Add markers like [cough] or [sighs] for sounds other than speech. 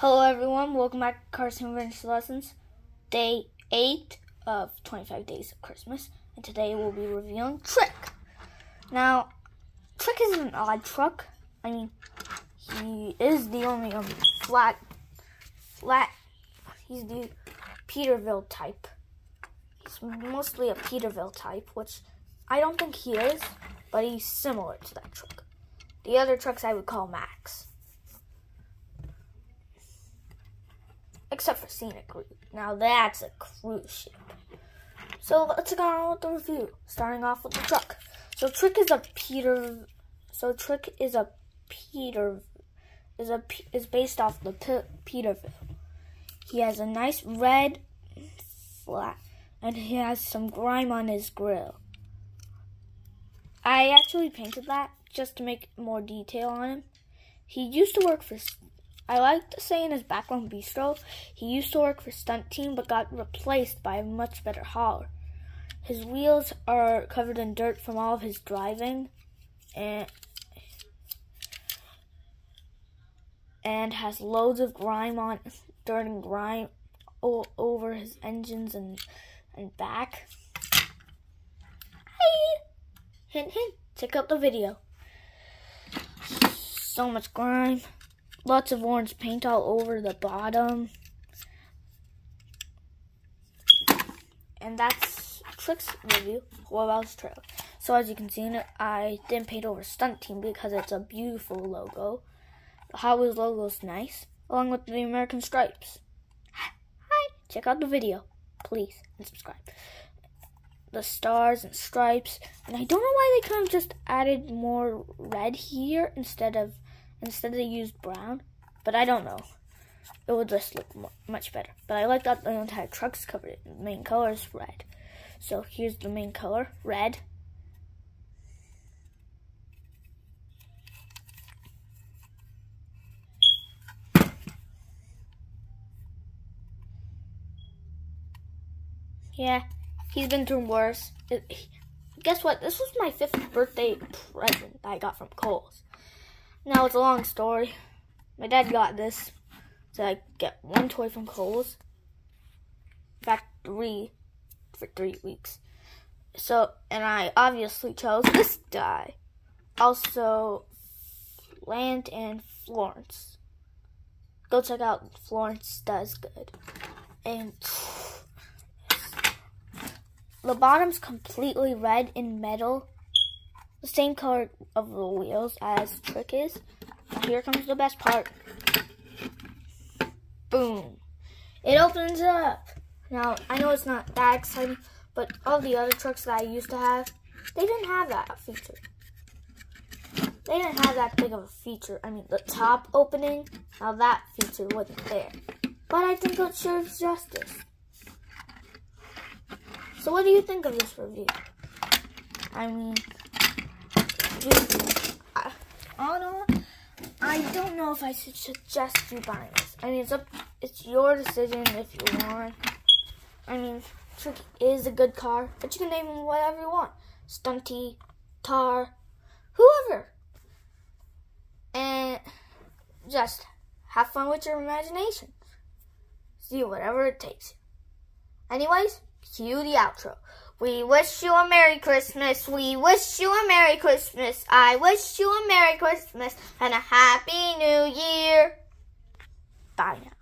Hello everyone, welcome back to Carcity Adventure Lessons, day 8 of 25 Days of Christmas, and today we'll be reviewing Trick. Now, Trick is an odd truck. I mean, he is the only um, flat, flat, he's the Peterbilt type. He's mostly a Peterbilt type, which I don't think he is, but he's similar to that truck. The other trucks I would call Max. Except for Scenic Route. Now that's a cruise ship. So let's go on with the review. Starting off with the truck. So Trick is a Peter. So Trick is a Peter. Is a is based off the P Peterbilt. He has a nice red flat, and he has some grime on his grill. I actually painted that just to make more detail on him. He used to work for I like to say in his background bistro, he used to work for Stunt Team but got replaced by a much better hauler. His wheels are covered in dirt from all of his driving and and has loads of grime on dirt and grime all over his engines and and back. Hi. Hint hint. Check out the video. So much grime. Lots of orange paint all over the bottom. And that's Trick's review for Wells Trail. So as you can see, I didn't paint over Stunt Team because it's a beautiful logo. The Hot Wheels logo is nice, along with the American stripes. Hi, check out the video, please, and subscribe. The stars and stripes, and I don't know why they kind of just added more red here instead of Instead they used brown, but I don't know. It would just look much better. But I like that the entire truck's covered. The main color is red. So here's the main color, red. Yeah, he's been through worse. It, guess what? This was my fifth birthday present that I got from Kohl's. Now it's a long story. My dad got this so I get one toy from Kohl's. In fact, three for three weeks. So, and I obviously chose this guy. Also, Land and Florence. Go check out Florence Does Good. And [sighs] the bottom's completely red in metal the same color of the wheels as Trick is. Here comes the best part. Boom. It opens up. Now, I know it's not that exciting, but all the other trucks that I used to have, they didn't have that feature. They didn't have that big of a feature. I mean, the top opening, now that feature wasn't there. But I think it serves justice. So what do you think of this review? I mean, I, I don't know if I should suggest you buying this. I mean, it's up, it's your decision if you want. I mean, Trick is a good car, but you can name him whatever you want. Stunty, Tar, whoever. And just have fun with your imagination. See whatever it takes Anyways, cue the outro. We wish you a Merry Christmas. We wish you a Merry Christmas. I wish you a Merry Christmas and a Happy New Year. Bye now.